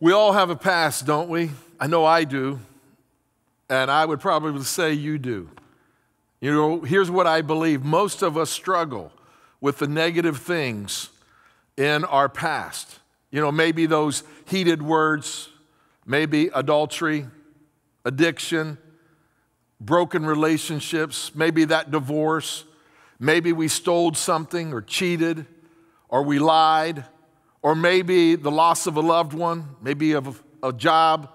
We all have a past, don't we? I know I do. And I would probably say you do. You know, here's what I believe most of us struggle with the negative things in our past. You know, maybe those heated words, maybe adultery, addiction, broken relationships, maybe that divorce, maybe we stole something or cheated or we lied, or maybe the loss of a loved one, maybe of a job,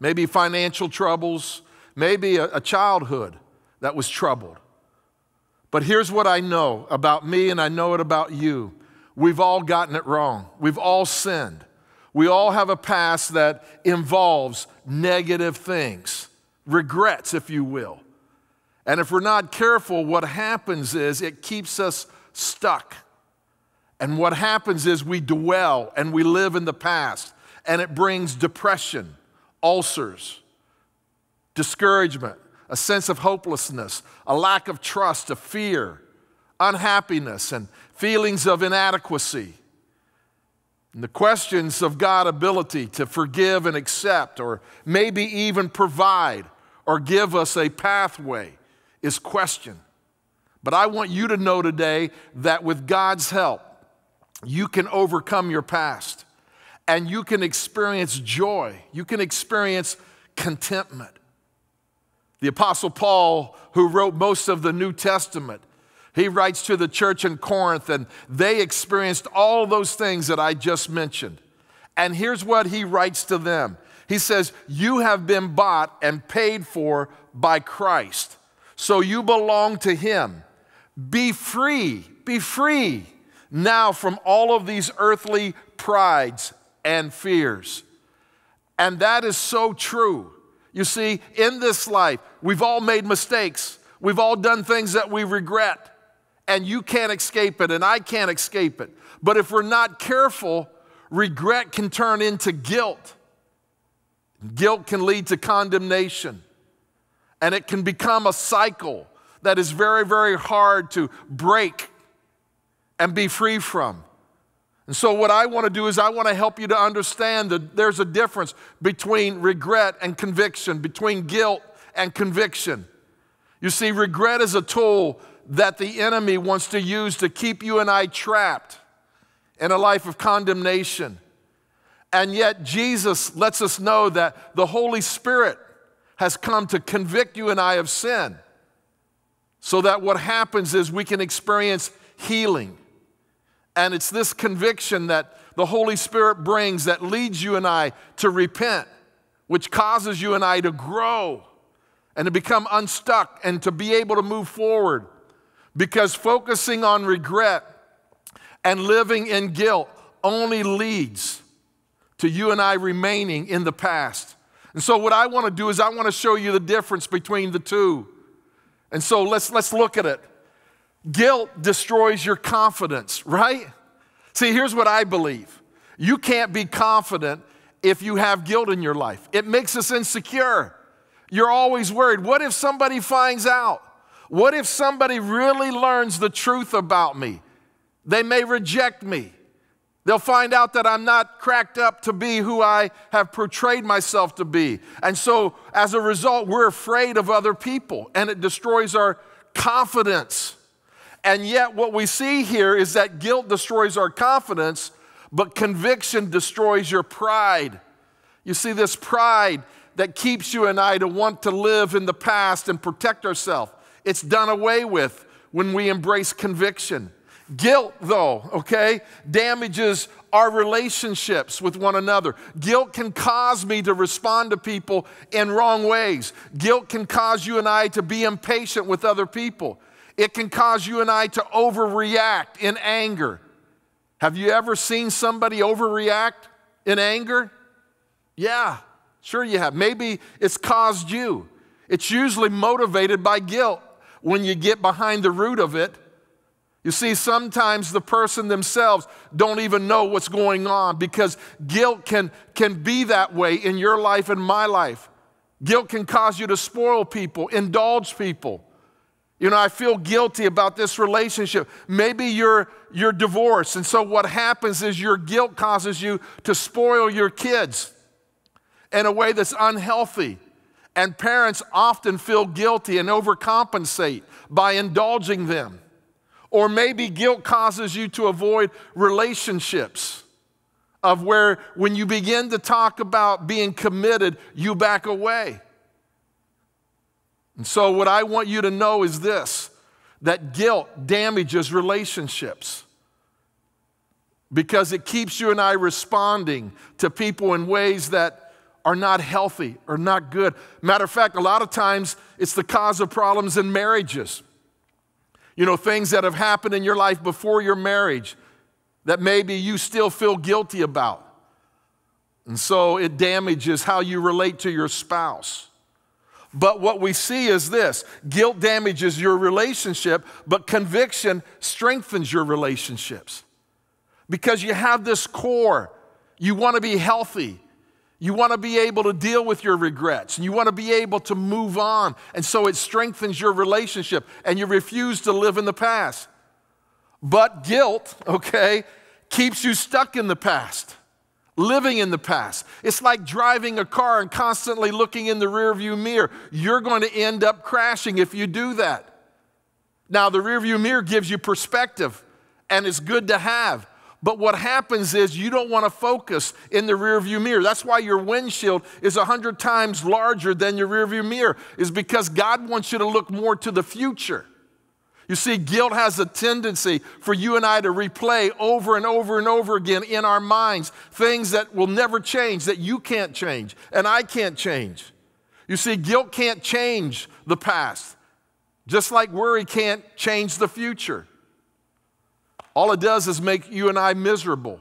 maybe financial troubles, maybe a, a childhood that was troubled. But here's what I know about me, and I know it about you. We've all gotten it wrong. We've all sinned. We all have a past that involves negative things, regrets, if you will. And if we're not careful, what happens is it keeps us stuck. And what happens is we dwell and we live in the past, and it brings depression, ulcers, discouragement, a sense of hopelessness, a lack of trust, a fear, unhappiness, and feelings of inadequacy. And the questions of God's ability to forgive and accept, or maybe even provide or give us a pathway, is questioned. But I want you to know today that with God's help, you can overcome your past and you can experience joy. You can experience contentment. The Apostle Paul, who wrote most of the New Testament, he writes to the church in Corinth, and they experienced all those things that I just mentioned. And here's what he writes to them He says, You have been bought and paid for by Christ, so you belong to him. Be free, be free now from all of these earthly prides and fears. And that is so true. You see, in this life, we've all made mistakes. We've all done things that we regret. And you can't escape it, and I can't escape it. But if we're not careful, regret can turn into guilt. Guilt can lead to condemnation. And it can become a cycle that is very, very hard to break and be free from. And so, what I want to do is, I want to help you to understand that there's a difference between regret and conviction, between guilt and conviction. You see, regret is a tool that the enemy wants to use to keep you and I trapped in a life of condemnation. And yet, Jesus lets us know that the Holy Spirit has come to convict you and I of sin so that what happens is we can experience healing and it's this conviction that the Holy Spirit brings that leads you and I to repent, which causes you and I to grow and to become unstuck and to be able to move forward. Because focusing on regret and living in guilt only leads to you and I remaining in the past. And so, what I want to do is, I want to show you the difference between the two. And so, let's, let's look at it. Guilt destroys your confidence, right? See, here's what I believe you can't be confident if you have guilt in your life, it makes us insecure. You're always worried. What if somebody finds out? What if somebody really learns the truth about me? They may reject me. They'll find out that I'm not cracked up to be who I have portrayed myself to be. And so, as a result, we're afraid of other people, and it destroys our confidence. And yet, what we see here is that guilt destroys our confidence, but conviction destroys your pride. You see, this pride that keeps you and I to want to live in the past and protect ourselves, it's done away with when we embrace conviction. Guilt, though, okay, damages our relationships with one another. Guilt can cause me to respond to people in wrong ways. Guilt can cause you and I to be impatient with other people. It can cause you and I to overreact in anger. Have you ever seen somebody overreact in anger? Yeah, sure you have. Maybe it's caused you. It's usually motivated by guilt when you get behind the root of it. You see, sometimes the person themselves don't even know what's going on because guilt can, can be that way in your life and my life. Guilt can cause you to spoil people, indulge people. You know, I feel guilty about this relationship. Maybe you're, you're divorced, and so what happens is your guilt causes you to spoil your kids. in a way that's unhealthy. And parents often feel guilty and overcompensate by indulging them. Or maybe guilt causes you to avoid relationships of where when you begin to talk about being committed, you back away. And so, what I want you to know is this that guilt damages relationships because it keeps you and I responding to people in ways that are not healthy or not good. Matter of fact, a lot of times it's the cause of problems in marriages. You know, things that have happened in your life before your marriage that maybe you still feel guilty about. And so it damages how you relate to your spouse. But what we see is this guilt damages your relationship, but conviction strengthens your relationships because you have this core. You want to be healthy. You want to be able to deal with your regrets and you want to be able to move on. And so it strengthens your relationship and you refuse to live in the past. But guilt, okay, keeps you stuck in the past, living in the past. It's like driving a car and constantly looking in the rearview mirror. You're going to end up crashing if you do that. Now, the rearview mirror gives you perspective and it's good to have. But what happens is you don't want to focus in the rearview mirror. That's why your windshield is 100 times larger than your rearview mirror, is because God wants you to look more to the future. You see, guilt has a tendency for you and I to replay over and over and over again in our minds things that will never change, that you can't change, and I can't change. You see, guilt can't change the past, just like worry can't change the future. All it does is make you and I miserable.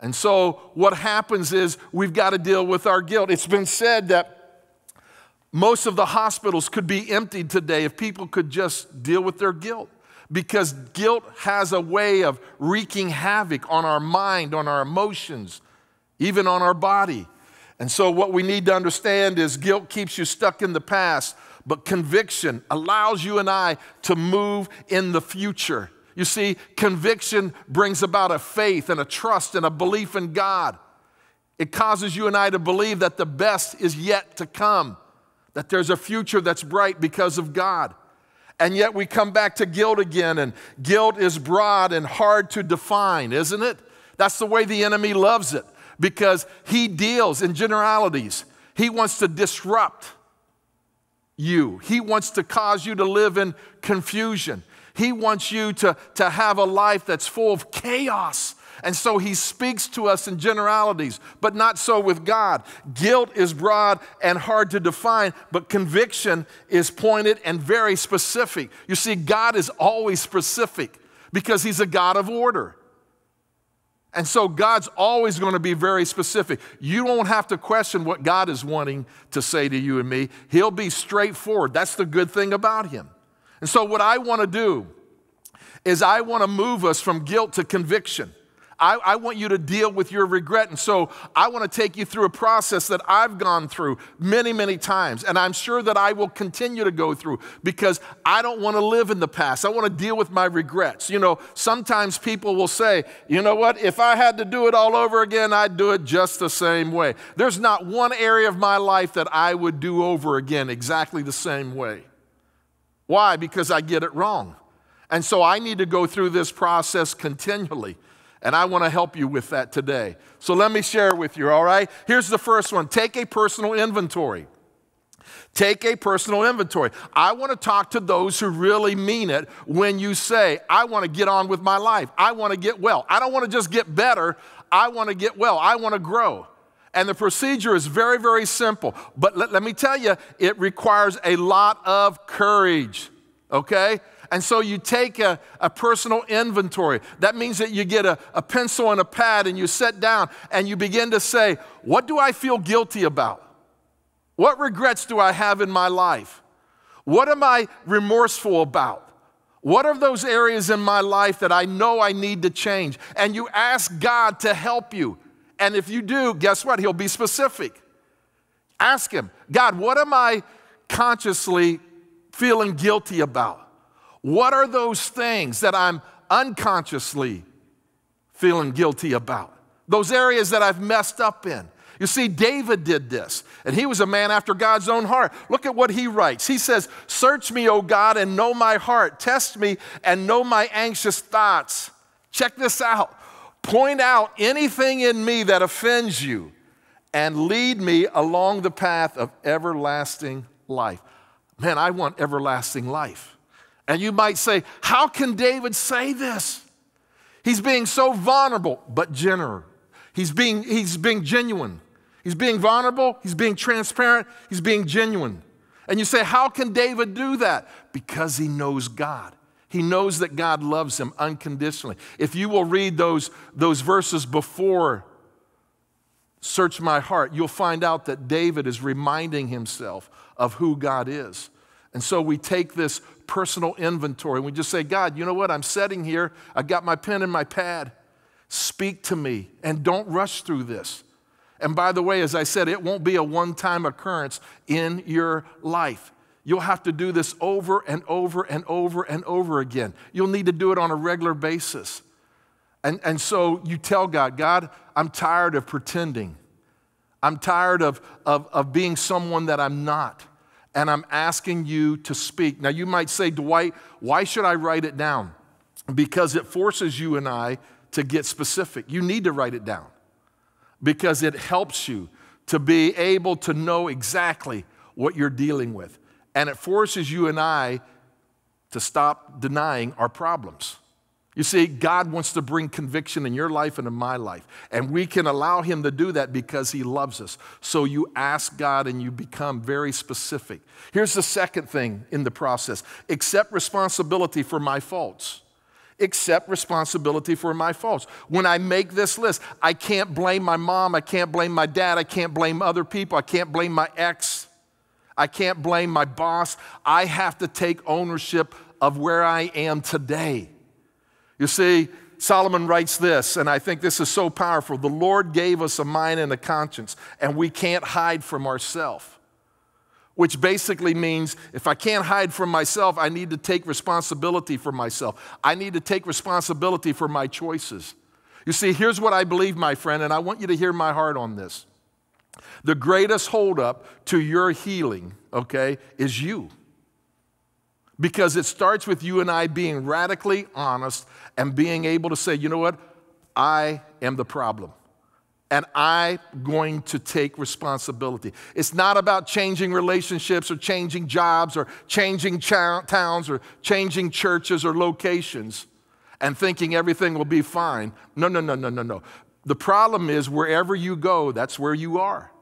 And so, what happens is we've got to deal with our guilt. It's been said that most of the hospitals could be emptied today if people could just deal with their guilt. Because guilt has a way of wreaking havoc on our mind, on our emotions, even on our body. And so, what we need to understand is guilt keeps you stuck in the past, but conviction allows you and I to move in the future. You see, conviction brings about a faith and a trust and a belief in God. It causes you and I to believe that the best is yet to come, that there's a future that's bright because of God. And yet we come back to guilt again, and guilt is broad and hard to define, isn't it? That's the way the enemy loves it because he deals in generalities. He wants to disrupt you, he wants to cause you to live in confusion. He wants you to, to have a life that's full of chaos. And so he speaks to us in generalities, but not so with God. Guilt is broad and hard to define, but conviction is pointed and very specific. You see, God is always specific because he's a God of order. And so God's always going to be very specific. You don't have to question what God is wanting to say to you and me. He'll be straightforward. That's the good thing about him. And so, what I want to do is, I want to move us from guilt to conviction. I, I, want you to deal with your regret. And so I want to take you through a process that I've gone through many, many times. And I'm sure that I will continue to go through because I don't want to live in the past. I want to deal with my regrets. You know, sometimes people will say, you know what, if I had to do it all over again, I'd do it just the same way. There's not one area of my life that I would do over again exactly the same way. Why? Because I get it wrong. And so I need to go through this process continually. And I want to help you with that today. So let me share with you, all right? Here's the first one take a personal inventory. Take a personal inventory. I want to talk to those who really mean it when you say, I want to get on with my life. I want to get well. I don't want to just get better. I want to get well. I want to grow. And the procedure is very, very simple. But let, let me tell you, it requires a lot of courage, okay? And so you take a, a personal inventory. That means that you get a, a pencil and a pad and you sit down and you begin to say, What do I feel guilty about? What regrets do I have in my life? What am I remorseful about? What are those areas in my life that I know I need to change? And you ask God to help you. And if you do, guess what? He'll be specific. Ask Him, God, what am I consciously feeling guilty about? What are those things that I'm unconsciously feeling guilty about? Those areas that I've messed up in. You see, David did this, and he was a man after God's own heart. Look at what he writes. He says, Search me, O God, and know my heart. Test me and know my anxious thoughts. Check this out. Point out anything in me that offends you, and lead me along the path of everlasting life. Man, I want everlasting life. And you might say, How can David say this? He's being so vulnerable, but generous. He's being, he's being genuine. He's being vulnerable, he's being transparent, he's being genuine. And you say, How can David do that? Because he knows God. He knows that God loves him unconditionally. If you will read those, those verses before Search My Heart, you'll find out that David is reminding himself of who God is. And so we take this personal inventory we just say, God, you know what? I'm sitting here, I've got my pen and my pad. Speak to me and don't rush through this. And by the way, as I said, it won't be a one time occurrence in your life. You'll have to do this over and over and over and over again. You'll need to do it on a regular basis. And, and so you tell God, God, I'm tired of pretending. I'm tired of, of, of being someone that I'm not. And I'm asking you to speak. Now, you might say, Dwight, why should I write it down? Because it forces you and I to get specific. You need to write it down because it helps you to be able to know exactly what you're dealing with. And it forces you and I to stop denying our problems. You see, God wants to bring conviction in your life and in my life. And we can allow Him to do that because He loves us. So you ask God and you become very specific. Here's the second thing in the process accept responsibility for my faults accept responsibility for my faults. When I make this list, I can't blame my mom, I can't blame my dad, I can't blame other people, I can't blame my ex, I can't blame my boss. I have to take ownership of where I am today. You see, Solomon writes this, and I think this is so powerful. The Lord gave us a mind and a conscience, and we can't hide from ourselves which basically means if I can't hide from myself, I need to take responsibility for myself. I need to take responsibility for my choices. You see, here's what I believe, my friend, and I want you to hear my heart on this. The greatest holdup to your healing, okay, is you. Because it starts with you and I being radically honest and being able to say, you know what? I am the problem and I'm going to take responsibility. It's not about changing relationships or changing jobs or changing towns or changing churches or locations and thinking everything will be fine. No, no, no, no, no, no. The problem is wherever you go, that's where you are.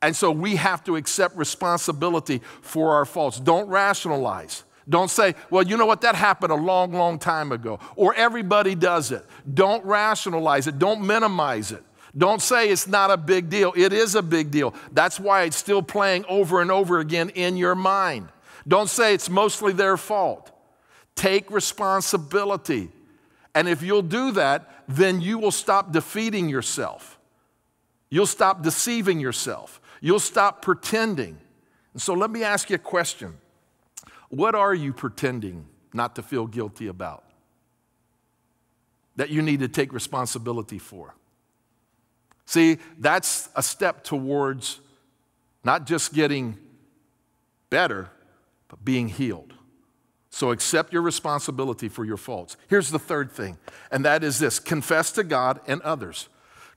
And so we have to accept responsibility for our faults. Don't rationalize. Don't say, well, you know what, that happened a long, long time ago. Or everybody does it. Don't rationalize it. Don't minimize it. Don't say it's not a big deal. It is a big deal. That's why it's still playing over and over again in your mind. Don't say it's mostly their fault. Take responsibility. And if you'll do that, then you will stop defeating yourself. You'll stop deceiving yourself. You'll stop pretending. And so let me ask you a question What are you pretending not to feel guilty about? That you need to take responsibility for? See, that's a step towards not just getting better, but being healed. So accept your responsibility for your faults. Here's the third thing, and that is this confess to God and others.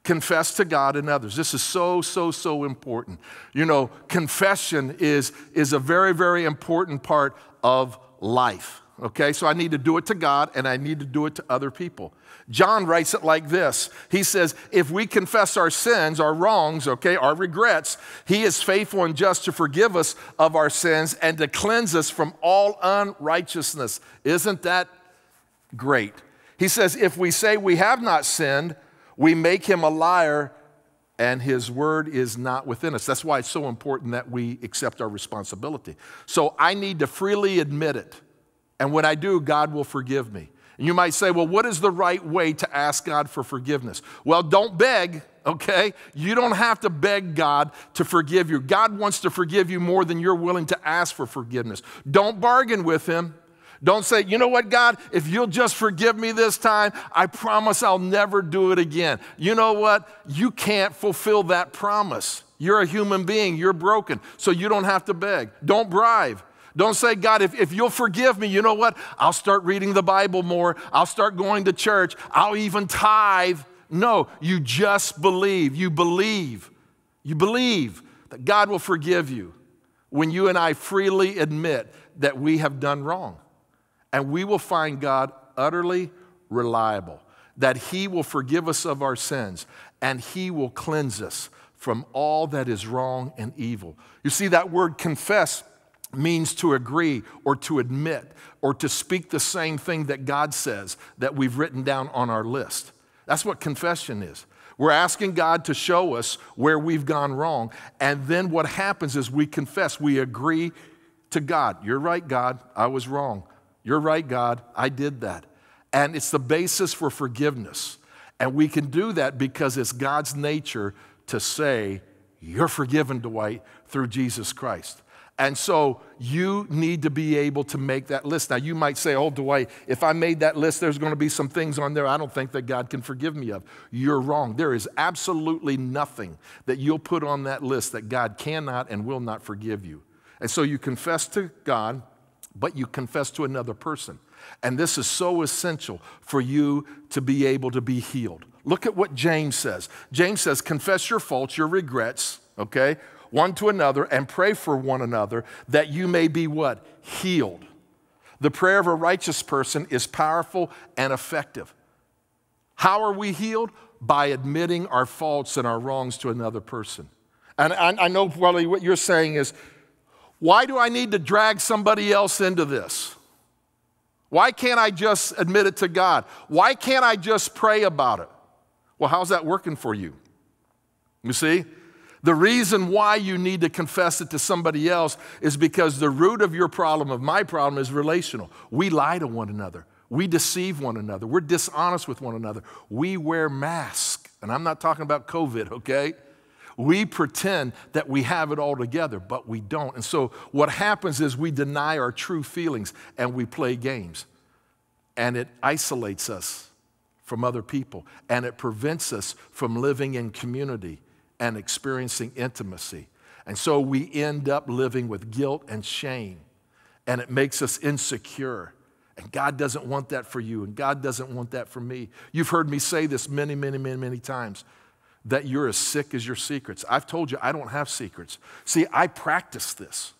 Confess to God and others. This is so, so, so important. You know, confession is, is a very, very important part of life. Okay, so I need to do it to God and I need to do it to other people. John writes it like this He says, If we confess our sins, our wrongs, okay, our regrets, He is faithful and just to forgive us of our sins and to cleanse us from all unrighteousness. Isn't that great? He says, If we say we have not sinned, we make Him a liar and his word is not within us. That's why it's so important that we accept our responsibility. So I need to freely admit it. And when I do, God will forgive me. And you might say, well, what is the right way to ask God for forgiveness? Well, don't beg, okay? You don't have to beg God to forgive you. God wants to forgive you more than you're willing to ask for forgiveness. Don't bargain with Him. Don't say, you know what, God, if you'll just forgive me this time, I promise I'll never do it again. You know what? You can't fulfill that promise. You're a human being, you're broken, so you don't have to beg. Don't bribe. Don't say, God, if, if you'll forgive me, you know what? I'll start reading the Bible more. I'll start going to church. I'll even tithe. No, you just believe. You believe. You believe that God will forgive you when you and I freely admit that we have done wrong. And we will find God utterly reliable, that He will forgive us of our sins and He will cleanse us from all that is wrong and evil. You see, that word confess means to agree or to admit or to speak the same thing that God says that we've written down on our list. That's what confession is. We're asking God to show us where we've gone wrong. And then what happens is we confess, we agree to God. You're right, God, I was wrong. You're right, God, I did that. And it's the basis for forgiveness. And we can do that because it's God's nature to say, You're forgiven, Dwight, through Jesus Christ. And so you need to be able to make that list. Now, you might say, Oh, Dwight, if I made that list, there's going to be some things on there I don't think that God can forgive me of. You're wrong. There is absolutely nothing that you'll put on that list that God cannot and will not forgive you. And so you confess to God, but you confess to another person. And this is so essential for you to be able to be healed. Look at what James says. James says, Confess your faults, your regrets, okay? one to another and pray for one another that you may be what? Healed. The prayer of a righteous person is powerful and effective. How are we healed? By admitting our faults and our wrongs to another person. And I, know probably what you're saying is, why do I need to drag somebody else into this? Why can't I just admit it to God? Why can't I just pray about it? Well, how's that working for you? You see? The reason why you need to confess it to somebody else is because the root of your problem, of my problem, is relational. We lie to one another. We deceive one another. We're dishonest with one another. We wear masks. And I'm not talking about COVID, okay? We pretend that we have it all together, but we don't. And so what happens is we deny our true feelings and we play games. And it isolates us from other people and it prevents us from living in community and experiencing intimacy. And so we end up living with guilt and shame, and it makes us insecure. And God doesn't want that for you, and God doesn't want that for me. You've heard me say this many, many, many, many times that you're as sick as your secrets. I've told you I don't have secrets. See, I practice this.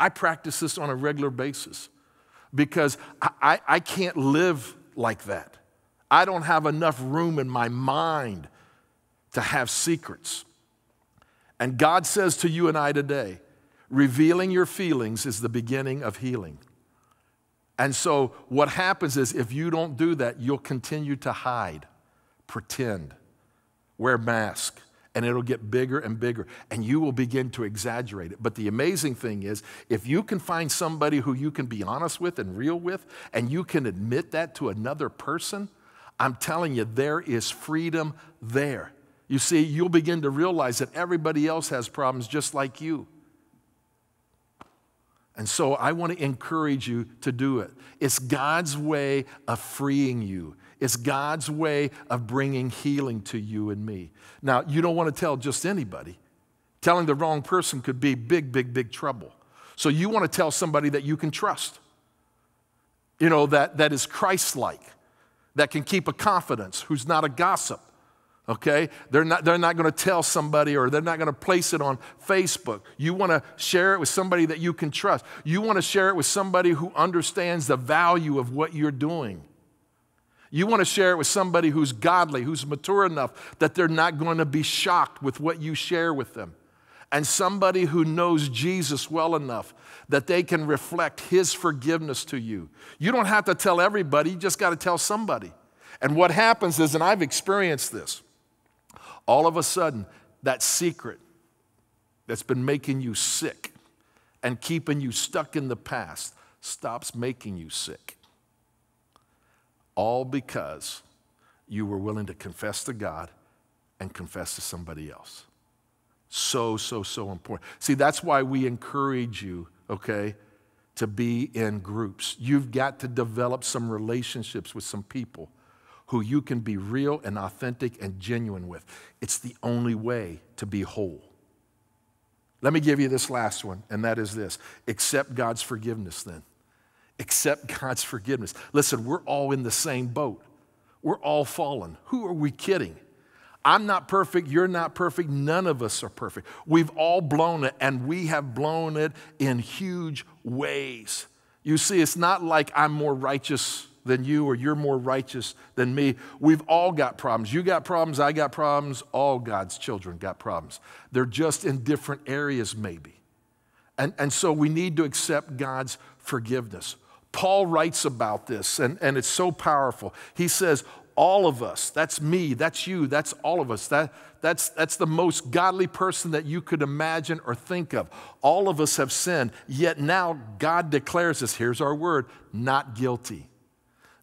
I practice this on a regular basis because I, I, I can't live like that. I don't have enough room in my mind to have secrets. And God says to you and I today, revealing your feelings is the beginning of healing. And so, what happens is if you don't do that, you'll continue to hide, pretend, wear mask, and it'll get bigger and bigger, and you will begin to exaggerate it. But the amazing thing is, if you can find somebody who you can be honest with and real with, and you can admit that to another person, I'm telling you, there is freedom there. You see, you'll begin to realize that everybody else has problems just like you. And so I want to encourage you to do it. It's God's way of freeing you. It's God's way of bringing healing to you and me. Now, you don't want to tell just anybody. Telling the wrong person could be big, big, big trouble. So you want to tell somebody that you can trust, you know, that, that is Christ like, that can keep a confidence, who's not a gossip, okay? They're not, they're not going to tell somebody or they're not going to place it on Facebook. You want to share it with somebody that you can trust. You want to share it with somebody who understands the value of what you're doing. You want to share it with somebody who's godly, who's mature enough that they're not going to be shocked with what you share with them. And somebody who knows Jesus well enough that they can reflect his forgiveness to you. You don't have to tell everybody, you just got to tell somebody. And what happens is, and I've experienced this, all of a sudden, that secret that's been making you sick and keeping you stuck in the past stops making you sick. All because you were willing to confess to God and confess to somebody else. So, so, so important. See, that's why we encourage you, okay, to be in groups. You've got to develop some relationships with some people who you can be real and authentic and genuine with. It's the only way to be whole. Let me give you this last one, and that is this accept God's forgiveness then. Accept God's forgiveness. Listen, we're all in the same boat. We're all fallen. Who are we kidding? I'm not perfect. You're not perfect. None of us are perfect. We've all blown it, and we have blown it in huge ways. You see, it's not like I'm more righteous than you or you're more righteous than me. We've all got problems. You got problems, I got problems, all God's children got problems. They're just in different areas, maybe. And, and so we need to accept God's forgiveness. Paul writes about this, and, and it's so powerful. He says, all of us, that's me, that's you, that's all of us. That, that's, that's the most godly person that you could imagine or think of. All of us have sinned, yet now God declares us, here's our word, not guilty.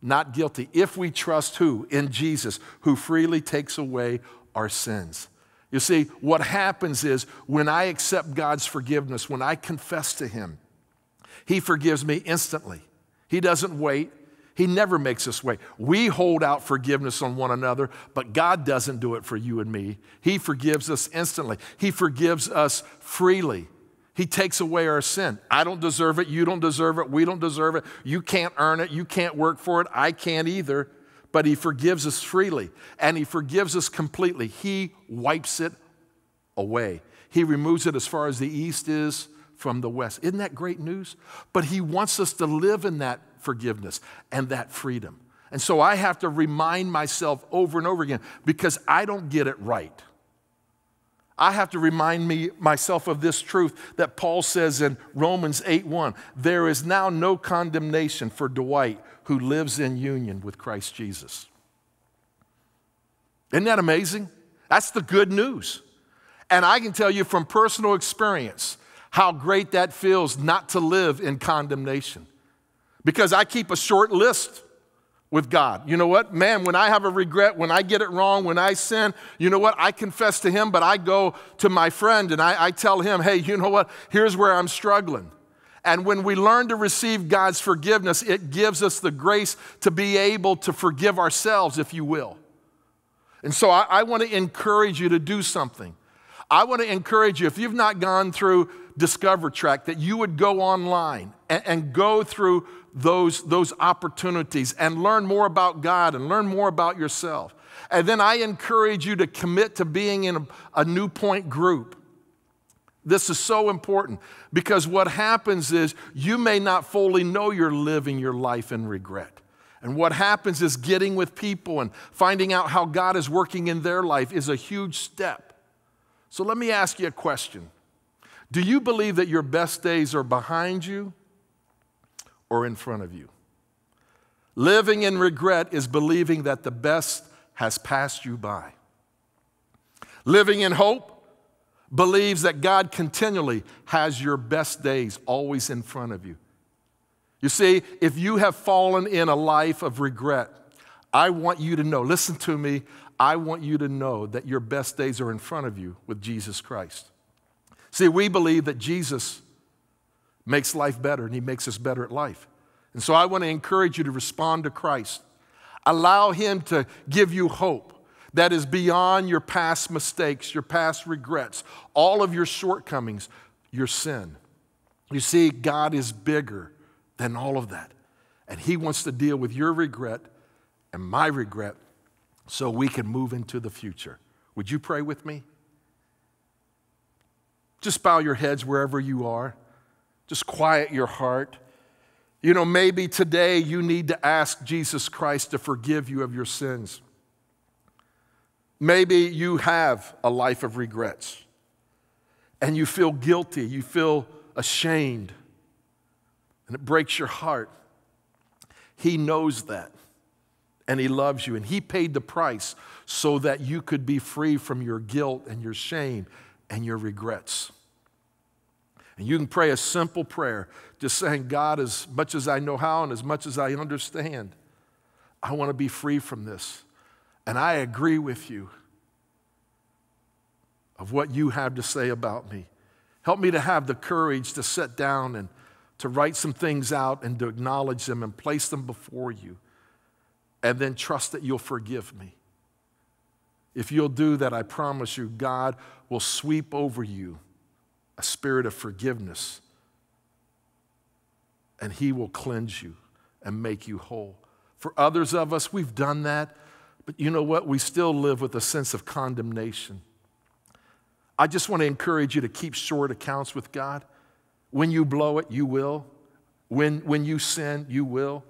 Not guilty. If we trust who? In Jesus, who freely takes away our sins. You see, what happens is when I accept God's forgiveness, when I confess to Him, He forgives me instantly. He doesn't wait. He never makes us wait. We hold out forgiveness on one another, but God doesn't do it for you and me. He forgives us instantly, He forgives us freely. He takes away our sin. I don't deserve it. You don't deserve it. We don't deserve it. You can't earn it. You can't work for it. I can't either. But He forgives us freely and He forgives us completely. He wipes it away. He removes it as far as the east is from the west. Isn't that great news? But He wants us to live in that forgiveness and that freedom. And so I have to remind myself over and over again because I don't get it right. I have to remind me myself of this truth that Paul says in Romans 8:1. There is now no condemnation for Dwight who lives in union with Christ Jesus. Isn't that amazing? That's the good news. And I can tell you from personal experience how great that feels not to live in condemnation because I keep a short list with God. You know what? Man, when I have a regret, when I get it wrong, when I sin, you know what? I confess to Him, but I go to my friend and I, I tell him, hey, you know what? Here's where I'm struggling. And when we learn to receive God's forgiveness, it gives us the grace to be able to forgive ourselves, if you will. And so I, I want to encourage you to do something. I want to encourage you, if you've not gone through Discover Track, that you would go online and, and go through those, those opportunities and learn more about God and learn more about yourself. And then I encourage you to commit to being in a, a NewPointe group. This is so important because what happens is you may not fully know you're living your life in regret. And what happens is getting with people and finding out how God is working in their life is a huge step. So let me ask you a question Do you believe that your best days are behind you or in front of you. Living in regret is believing that the best has passed you by. Living in hope believes that God continually has your best days always in front of you. You see, if you have fallen in a life of regret, I want you to know, listen to me, I want you to know that your best days are in front of you with Jesus Christ. See, we believe that Jesus makes life better and He makes us better at life. And so I want to encourage you to respond to Christ. Allow Him to give you hope that is beyond your past mistakes, your past regrets, all of your shortcomings, your sin. You see, God is bigger than all of that. And He wants to deal with your regret and my regret so we can move into the future. Would you pray with me? Just bow your heads wherever you are. Just quiet your heart. You know, maybe today you need to ask Jesus Christ to forgive you of your sins. Maybe you have a life of regrets and you feel guilty, you feel ashamed, and it breaks your heart. He knows that and He loves you, and He paid the price so that you could be free from your guilt and your shame and your regrets. And you can pray a simple prayer, just saying, God, as much as I know how and as much as I understand, I want to be free from this. And I agree with you of what you have to say about me. Help me to have the courage to sit down and to write some things out and to acknowledge them and place them before you, and then trust that you'll forgive me. If you'll do that, I promise you, God will sweep over you a spirit of forgiveness, and He will cleanse you and make you whole. For others of us, we've done that, but you know what? We still live with a sense of condemnation. I just want to encourage you to keep short accounts with God. When you blow it, you will. When, when you sin, you will.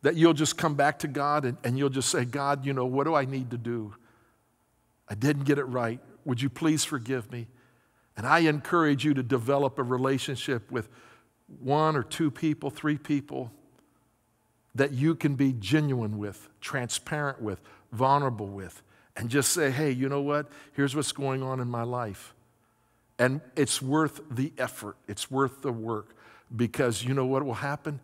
That you'll just come back to God and, and you'll just say, God, you know, what do I need to do? I didn't get it right. Would you please forgive me? And I encourage you to develop a relationship with one or two people, three people that you can be genuine with, transparent with, vulnerable with, and just say, hey, you know what? Here's what's going on in my life. And it's worth the effort, it's worth the work, because you know what will happen?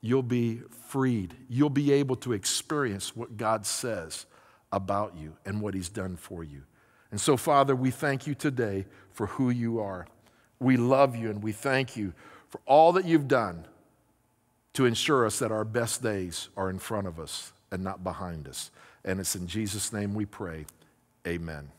You'll be freed. You'll be able to experience what God says about you and what He's done for you. And so, Father, we thank you today for who you are. We love you and we thank you for all that you've done to ensure us that our best days are in front of us and not behind us. And it's in Jesus' name we pray. Amen.